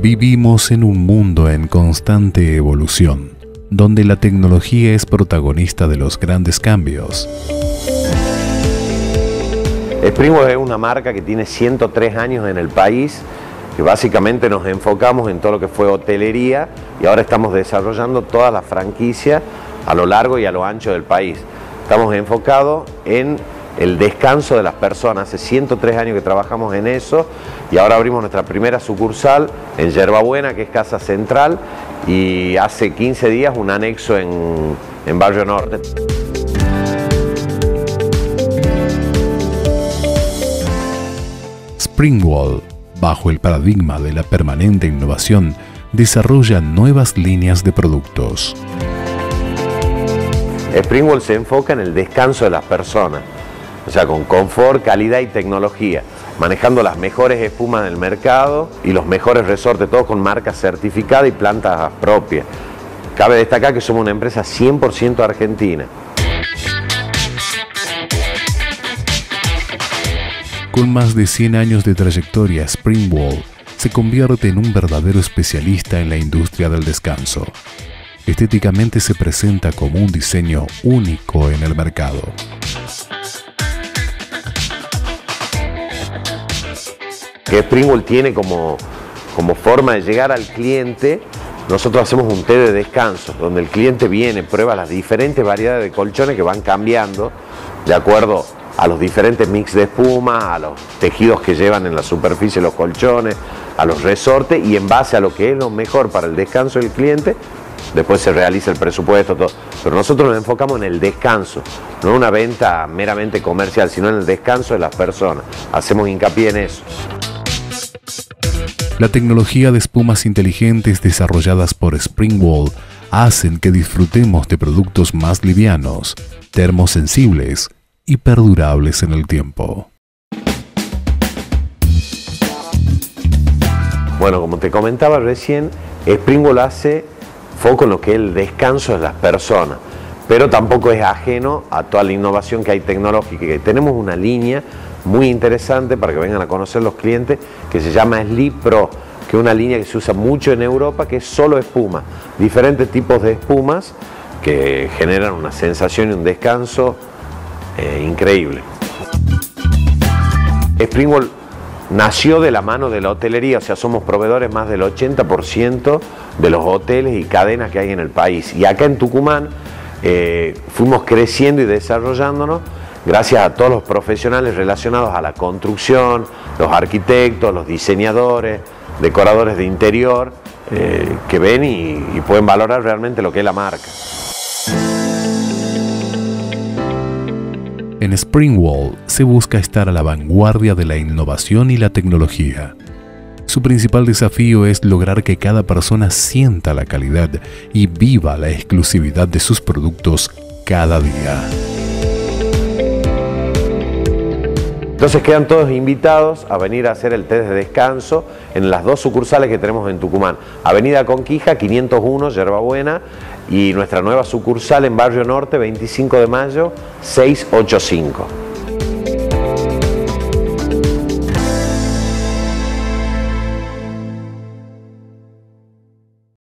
Vivimos en un mundo en constante evolución, donde la tecnología es protagonista de los grandes cambios. Springwell es una marca que tiene 103 años en el país, que básicamente nos enfocamos en todo lo que fue hotelería y ahora estamos desarrollando toda la franquicia a lo largo y a lo ancho del país. Estamos enfocados en el descanso de las personas. Hace 103 años que trabajamos en eso y ahora abrimos nuestra primera sucursal en Yerbabuena, que es Casa Central, y hace 15 días un anexo en, en Barrio Norte. Springwall, bajo el paradigma de la permanente innovación, desarrolla nuevas líneas de productos. Springwall se enfoca en el descanso de las personas o sea, con confort, calidad y tecnología, manejando las mejores espumas del mercado y los mejores resortes, todos con marcas certificadas y plantas propias. Cabe destacar que somos una empresa 100% argentina. Con más de 100 años de trayectoria, Springwall se convierte en un verdadero especialista en la industria del descanso. Estéticamente se presenta como un diseño único en el mercado. Que Springwell tiene como, como forma de llegar al cliente, nosotros hacemos un té de descanso, donde el cliente viene, prueba las diferentes variedades de colchones que van cambiando de acuerdo a los diferentes mix de espuma, a los tejidos que llevan en la superficie los colchones, a los resortes y en base a lo que es lo mejor para el descanso del cliente, después se realiza el presupuesto, todo. Pero nosotros nos enfocamos en el descanso, no en una venta meramente comercial, sino en el descanso de las personas. Hacemos hincapié en eso. La tecnología de espumas inteligentes desarrolladas por Springwall hacen que disfrutemos de productos más livianos, termosensibles y perdurables en el tiempo. Bueno, como te comentaba recién, Springwall hace foco en lo que es el descanso de las personas, pero tampoco es ajeno a toda la innovación que hay tecnológica. Tenemos una línea muy interesante para que vengan a conocer los clientes, que se llama Sleep Pro, que es una línea que se usa mucho en Europa, que es solo espuma. Diferentes tipos de espumas que generan una sensación y un descanso eh, increíble. Springwall nació de la mano de la hotelería, o sea, somos proveedores más del 80% de los hoteles y cadenas que hay en el país. Y acá en Tucumán eh, fuimos creciendo y desarrollándonos gracias a todos los profesionales relacionados a la construcción, los arquitectos, los diseñadores, decoradores de interior, eh, que ven y, pueden valorar realmente lo que es la marca. En Springwall se busca estar a la vanguardia de la innovación y la tecnología. Su principal desafío es lograr que cada persona sienta la calidad y viva la exclusividad de sus productos cada día. Entonces quedan todos invitados a venir a hacer el test de descanso en las dos sucursales que tenemos en Tucumán. Avenida Conquija 501, Yerbabuena, y nuestra nueva sucursal en Barrio Norte, 25 de mayo, 685.